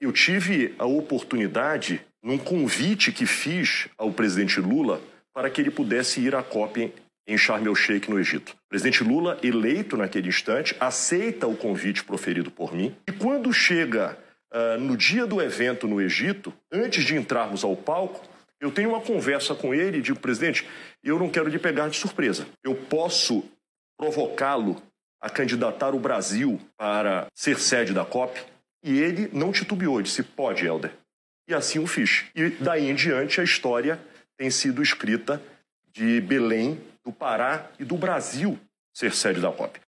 Eu tive a oportunidade, num convite que fiz ao presidente Lula, para que ele pudesse ir à COP em Sharm el-Sheikh, no Egito. O presidente Lula, eleito naquele instante, aceita o convite proferido por mim e quando chega uh, no dia do evento no Egito, antes de entrarmos ao palco, eu tenho uma conversa com ele e digo, presidente, eu não quero lhe pegar de surpresa. Eu posso provocá-lo a candidatar o Brasil para ser sede da COP? E ele não titubeou, disse, pode, Helder. E assim o fiz. E daí em diante a história tem sido escrita de Belém, do Pará e do Brasil ser sede da COP.